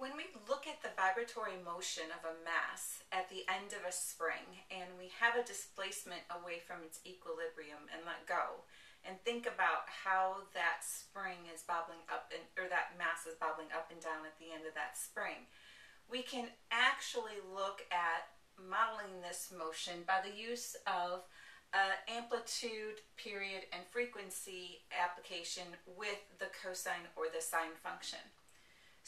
When we look at the vibratory motion of a mass at the end of a spring and we have a displacement away from its equilibrium and let go and think about how that spring is bobbling up and, or that mass is bobbling up and down at the end of that spring, we can actually look at modeling this motion by the use of uh, amplitude, period, and frequency application with the cosine or the sine function.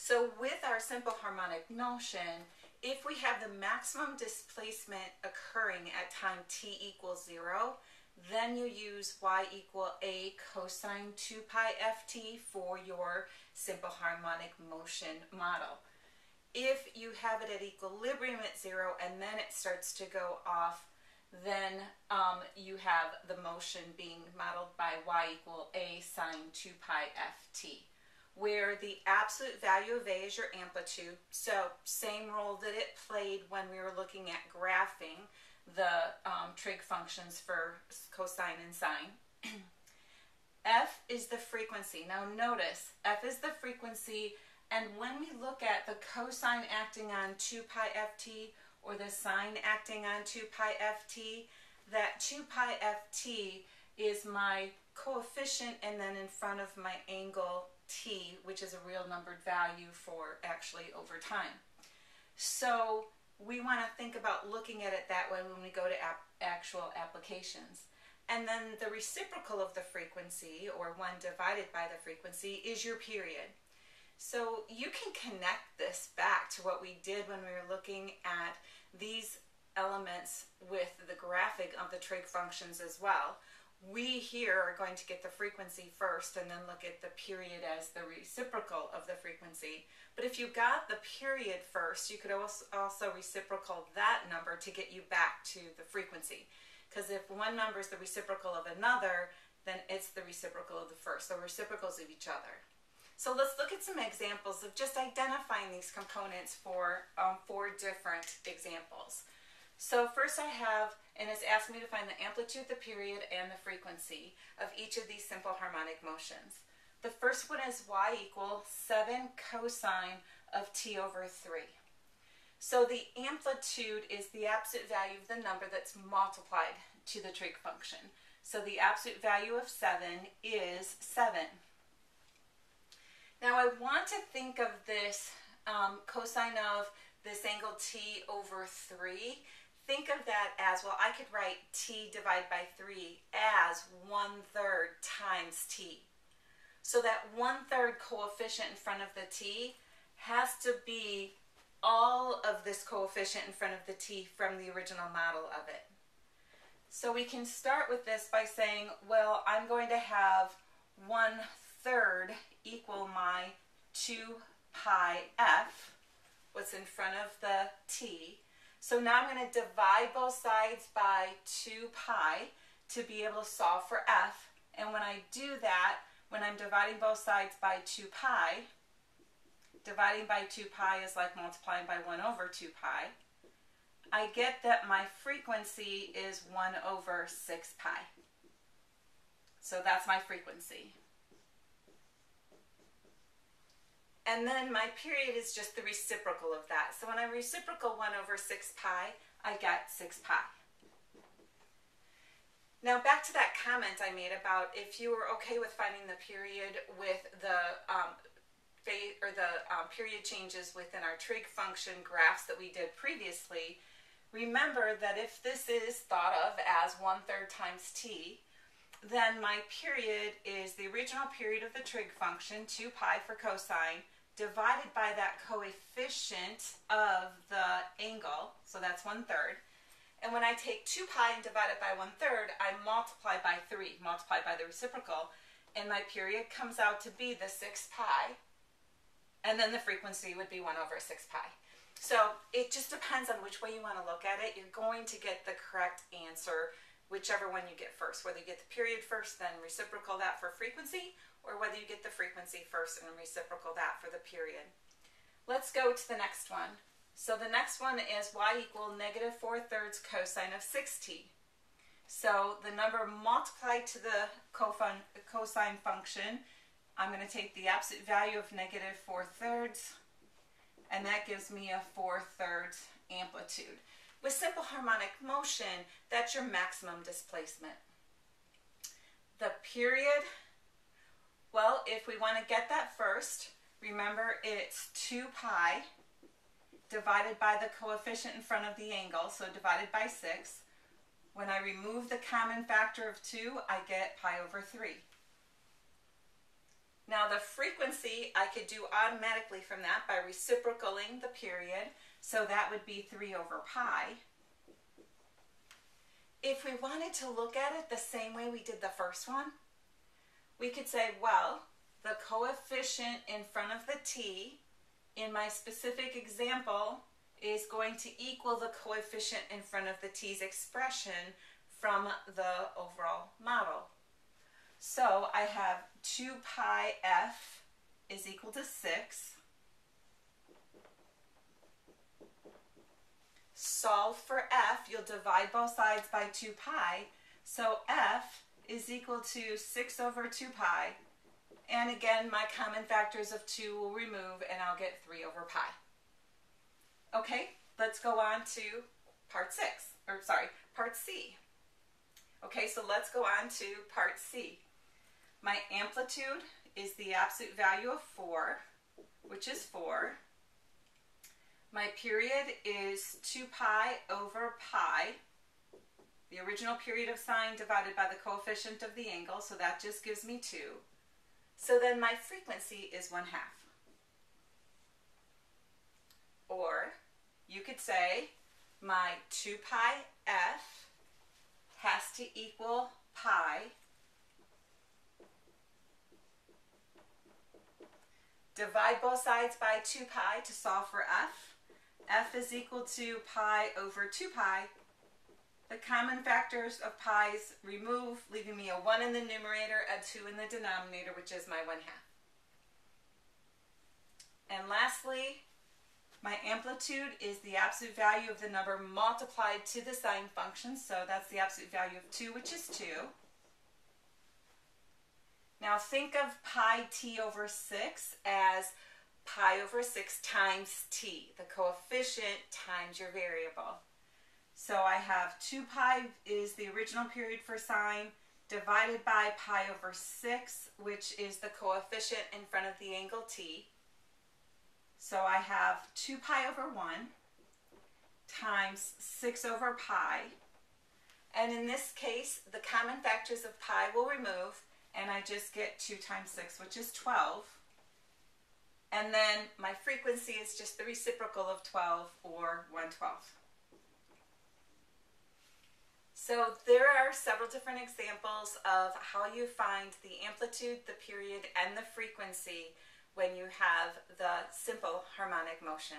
So with our simple harmonic motion, if we have the maximum displacement occurring at time t equals 0, then you use y equal a cosine 2 pi ft for your simple harmonic motion model. If you have it at equilibrium at 0 and then it starts to go off, then um, you have the motion being modeled by y equal a sine 2 pi ft where the absolute value of A is your amplitude. So same role that it played when we were looking at graphing the um, trig functions for cosine and sine. F is the frequency. Now notice, F is the frequency, and when we look at the cosine acting on 2 pi ft or the sine acting on 2 pi ft, that 2 pi ft is my coefficient and then in front of my angle t, which is a real numbered value for actually over time. So we want to think about looking at it that way when we go to ap actual applications. And then the reciprocal of the frequency, or 1 divided by the frequency, is your period. So you can connect this back to what we did when we were looking at these elements with the graphic of the trig functions as well we here are going to get the frequency first and then look at the period as the reciprocal of the frequency. But if you got the period first, you could also reciprocal that number to get you back to the frequency. Because if one number is the reciprocal of another, then it's the reciprocal of the first. So reciprocals of each other. So let's look at some examples of just identifying these components for um, four different examples. So first I have, and it's asked me to find the amplitude, the period, and the frequency of each of these simple harmonic motions. The first one is y equal 7 cosine of t over 3. So the amplitude is the absolute value of the number that's multiplied to the trig function. So the absolute value of 7 is 7. Now I want to think of this um, cosine of this angle t over 3 think of that as, well, I could write t divided by 3 as 1 third times t. So that 1 third coefficient in front of the t has to be all of this coefficient in front of the t from the original model of it. So we can start with this by saying, well, I'm going to have 1 third equal my 2 pi f, what's in front of the t, so now I'm going to divide both sides by 2 pi to be able to solve for f. And when I do that, when I'm dividing both sides by 2 pi, dividing by 2 pi is like multiplying by 1 over 2 pi, I get that my frequency is 1 over 6 pi. So that's my frequency. And then my period is just the reciprocal of that. So when I reciprocal 1 over 6 pi, I get 6 pi. Now back to that comment I made about if you were okay with finding the period with the um, or the um, period changes within our trig function graphs that we did previously, remember that if this is thought of as 1 third times t, then my period is the original period of the trig function, 2 pi for cosine, divided by that coefficient of the angle, so that's 1 third. And when I take 2 pi and divide it by 1 third, I multiply by 3, multiply by the reciprocal, and my period comes out to be the 6 pi, and then the frequency would be 1 over 6 pi. So it just depends on which way you want to look at it. You're going to get the correct answer whichever one you get first. Whether you get the period first, then reciprocal that for frequency, or whether you get the frequency first and reciprocal that for the period. Let's go to the next one. So the next one is y equal negative 4 thirds cosine of 6t. So the number multiplied to the cosine function, I'm going to take the absolute value of negative 4 thirds and that gives me a 4 thirds amplitude. With simple harmonic motion, that's your maximum displacement. The period, well, if we want to get that first, remember it's 2 pi divided by the coefficient in front of the angle, so divided by 6. When I remove the common factor of 2, I get pi over 3. Now the frequency I could do automatically from that by reciprocaling the period, so that would be 3 over pi. If we wanted to look at it the same way we did the first one, we could say, well, the coefficient in front of the t in my specific example is going to equal the coefficient in front of the t's expression from the overall model. So I have 2 pi f is equal to 6. Solve for f, you'll divide both sides by 2 pi. So f is equal to 6 over 2 pi and again, my common factors of 2 will remove and I'll get 3 over pi. Okay, let's go on to part 6, or sorry, part C. Okay, so let's go on to part C. My amplitude is the absolute value of 4, which is 4. My period is 2 pi over pi, the original period of sine divided by the coefficient of the angle, so that just gives me 2. So then my frequency is 1 half. Or you could say my 2 pi f has to equal pi Divide both sides by 2 pi to solve for f. f is equal to pi over 2 pi the common factors of pi's remove, leaving me a 1 in the numerator, a 2 in the denominator, which is my 1 half. And lastly, my amplitude is the absolute value of the number multiplied to the sine function, so that's the absolute value of 2, which is 2. Now think of pi t over 6 as pi over 6 times t, the coefficient times your variable. So I have 2 pi is the original period for sine divided by pi over 6, which is the coefficient in front of the angle t. So I have 2 pi over 1 times 6 over pi. And in this case, the common factors of pi will remove, and I just get 2 times 6, which is 12. And then my frequency is just the reciprocal of 12, or 112. So there are several different examples of how you find the amplitude, the period, and the frequency when you have the simple harmonic motion.